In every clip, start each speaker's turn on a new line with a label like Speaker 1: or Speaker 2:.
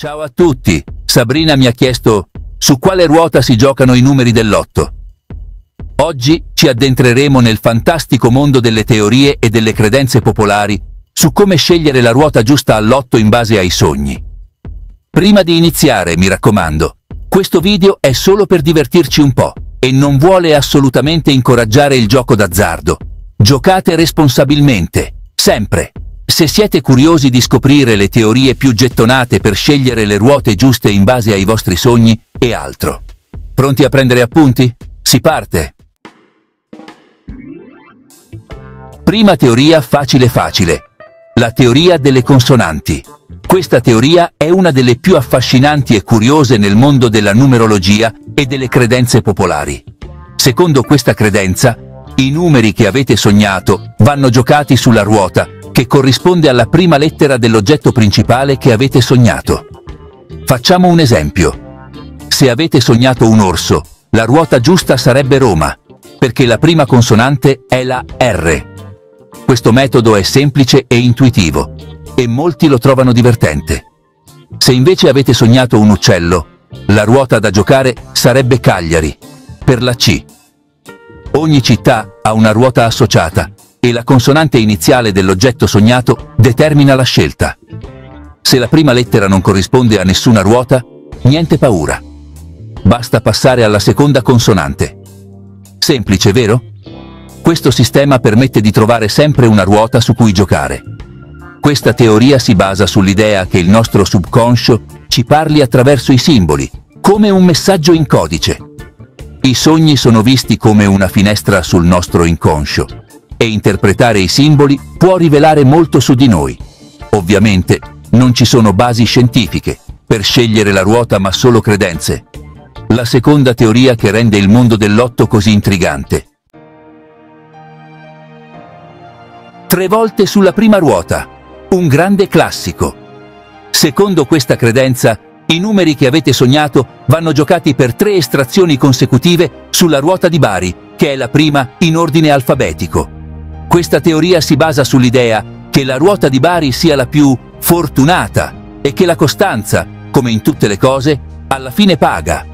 Speaker 1: Ciao a tutti! Sabrina mi ha chiesto su quale ruota si giocano i numeri dell'otto. Oggi ci addentreremo nel fantastico mondo delle teorie e delle credenze popolari su come scegliere la ruota giusta all'otto in base ai sogni. Prima di iniziare, mi raccomando, questo video è solo per divertirci un po' e non vuole assolutamente incoraggiare il gioco d'azzardo. Giocate responsabilmente, sempre. Se siete curiosi di scoprire le teorie più gettonate per scegliere le ruote giuste in base ai vostri sogni e altro. Pronti a prendere appunti? Si parte! Prima teoria facile facile. La teoria delle consonanti. Questa teoria è una delle più affascinanti e curiose nel mondo della numerologia e delle credenze popolari. Secondo questa credenza, i numeri che avete sognato vanno giocati sulla ruota che corrisponde alla prima lettera dell'oggetto principale che avete sognato. Facciamo un esempio. Se avete sognato un orso, la ruota giusta sarebbe Roma, perché la prima consonante è la R. Questo metodo è semplice e intuitivo, e molti lo trovano divertente. Se invece avete sognato un uccello, la ruota da giocare sarebbe Cagliari, per la C. Ogni città ha una ruota associata, e la consonante iniziale dell'oggetto sognato determina la scelta. Se la prima lettera non corrisponde a nessuna ruota, niente paura. Basta passare alla seconda consonante. Semplice, vero? Questo sistema permette di trovare sempre una ruota su cui giocare. Questa teoria si basa sull'idea che il nostro subconscio ci parli attraverso i simboli, come un messaggio in codice. I sogni sono visti come una finestra sul nostro inconscio e interpretare i simboli può rivelare molto su di noi. Ovviamente non ci sono basi scientifiche per scegliere la ruota ma solo credenze. La seconda teoria che rende il mondo dell'otto così intrigante. Tre volte sulla prima ruota. Un grande classico. Secondo questa credenza, i numeri che avete sognato vanno giocati per tre estrazioni consecutive sulla ruota di Bari, che è la prima in ordine alfabetico. Questa teoria si basa sull'idea che la ruota di Bari sia la più fortunata e che la costanza, come in tutte le cose, alla fine paga.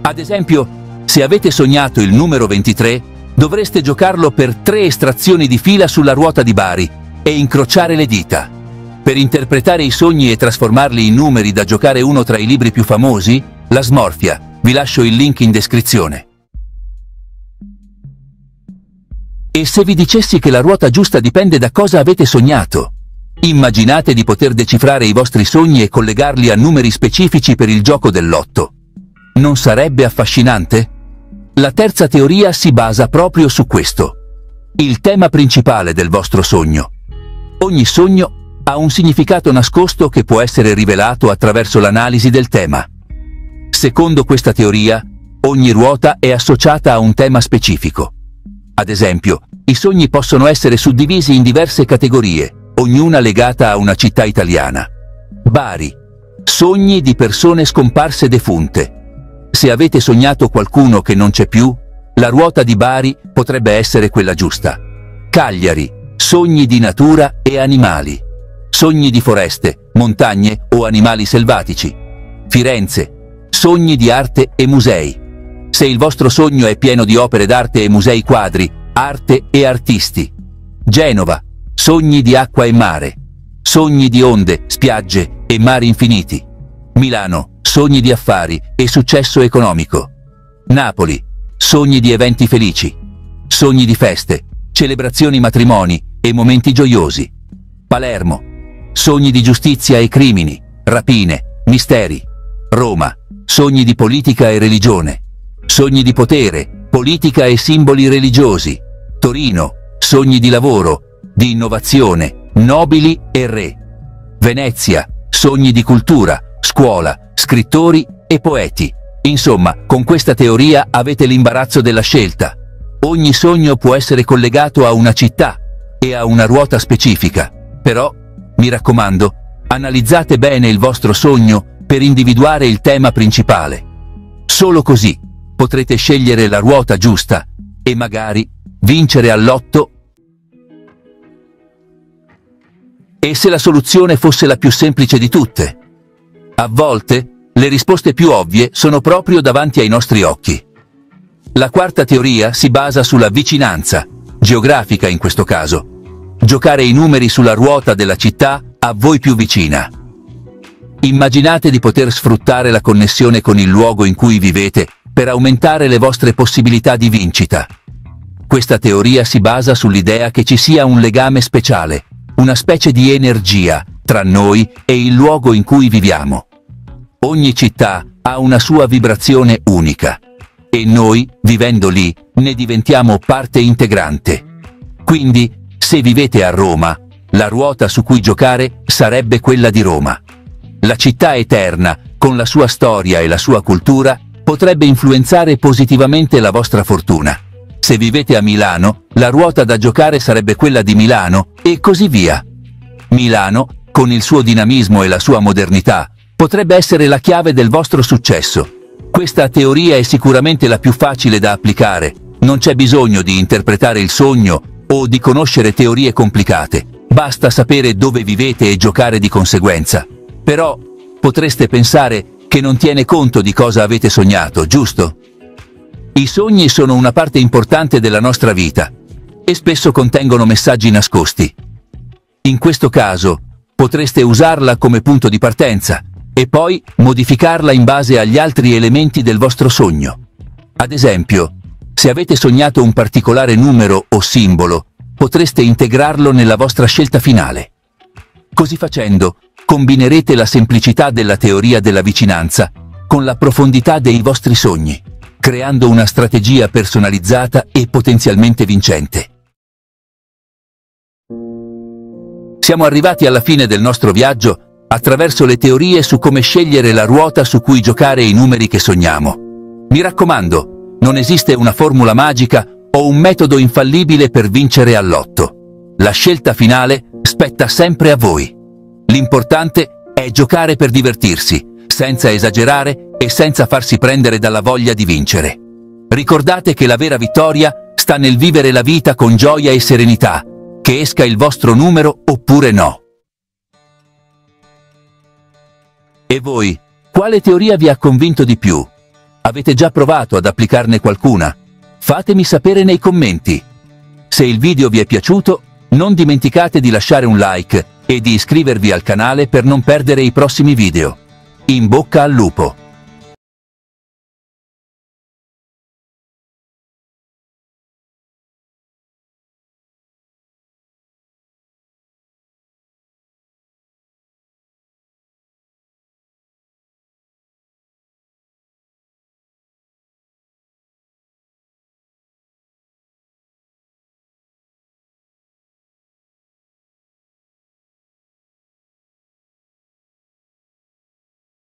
Speaker 1: Ad esempio, se avete sognato il numero 23, dovreste giocarlo per tre estrazioni di fila sulla ruota di Bari e incrociare le dita. Per interpretare i sogni e trasformarli in numeri da giocare uno tra i libri più famosi, La Smorfia, vi lascio il link in descrizione. E se vi dicessi che la ruota giusta dipende da cosa avete sognato? Immaginate di poter decifrare i vostri sogni e collegarli a numeri specifici per il gioco dell'otto. Non sarebbe affascinante? La terza teoria si basa proprio su questo. Il tema principale del vostro sogno. Ogni sogno ha un significato nascosto che può essere rivelato attraverso l'analisi del tema. Secondo questa teoria, ogni ruota è associata a un tema specifico. Ad esempio, i sogni possono essere suddivisi in diverse categorie, ognuna legata a una città italiana. Bari. Sogni di persone scomparse defunte. Se avete sognato qualcuno che non c'è più, la ruota di Bari potrebbe essere quella giusta. Cagliari. Sogni di natura e animali. Sogni di foreste, montagne o animali selvatici. Firenze. Sogni di arte e musei. Se il vostro sogno è pieno di opere d'arte e musei quadri, arte e artisti. Genova, sogni di acqua e mare. Sogni di onde, spiagge e mari infiniti. Milano, sogni di affari e successo economico. Napoli, sogni di eventi felici. Sogni di feste, celebrazioni matrimoni e momenti gioiosi. Palermo, sogni di giustizia e crimini, rapine, misteri. Roma, sogni di politica e religione. Sogni di potere, politica e simboli religiosi. Torino, sogni di lavoro, di innovazione, nobili e re. Venezia, sogni di cultura, scuola, scrittori e poeti. Insomma, con questa teoria avete l'imbarazzo della scelta. Ogni sogno può essere collegato a una città e a una ruota specifica. Però, mi raccomando, analizzate bene il vostro sogno per individuare il tema principale. Solo così potrete scegliere la ruota giusta e magari vincere all'otto. E se la soluzione fosse la più semplice di tutte? A volte, le risposte più ovvie sono proprio davanti ai nostri occhi. La quarta teoria si basa sulla vicinanza, geografica in questo caso. Giocare i numeri sulla ruota della città a voi più vicina. Immaginate di poter sfruttare la connessione con il luogo in cui vivete per aumentare le vostre possibilità di vincita. Questa teoria si basa sull'idea che ci sia un legame speciale, una specie di energia tra noi e il luogo in cui viviamo. Ogni città ha una sua vibrazione unica e noi, vivendo lì, ne diventiamo parte integrante. Quindi, se vivete a Roma, la ruota su cui giocare sarebbe quella di Roma. La città eterna, con la sua storia e la sua cultura, potrebbe influenzare positivamente la vostra fortuna. Se vivete a Milano, la ruota da giocare sarebbe quella di Milano, e così via. Milano, con il suo dinamismo e la sua modernità, potrebbe essere la chiave del vostro successo. Questa teoria è sicuramente la più facile da applicare. Non c'è bisogno di interpretare il sogno o di conoscere teorie complicate. Basta sapere dove vivete e giocare di conseguenza. Però potreste pensare che non tiene conto di cosa avete sognato, giusto? I sogni sono una parte importante della nostra vita e spesso contengono messaggi nascosti. In questo caso, potreste usarla come punto di partenza e poi modificarla in base agli altri elementi del vostro sogno. Ad esempio, se avete sognato un particolare numero o simbolo, potreste integrarlo nella vostra scelta finale. Così facendo, combinerete la semplicità della teoria della vicinanza con la profondità dei vostri sogni, creando una strategia personalizzata e potenzialmente vincente. Siamo arrivati alla fine del nostro viaggio attraverso le teorie su come scegliere la ruota su cui giocare i numeri che sogniamo. Mi raccomando, non esiste una formula magica o un metodo infallibile per vincere all'otto. La scelta finale spetta sempre a voi. L'importante è giocare per divertirsi, senza esagerare e senza farsi prendere dalla voglia di vincere. Ricordate che la vera vittoria sta nel vivere la vita con gioia e serenità, che esca il vostro numero oppure no. E voi, quale teoria vi ha convinto di più? Avete già provato ad applicarne qualcuna? Fatemi sapere nei commenti. Se il video vi è piaciuto, non dimenticate di lasciare un like e di iscrivervi al canale per non perdere i prossimi video. In bocca al lupo!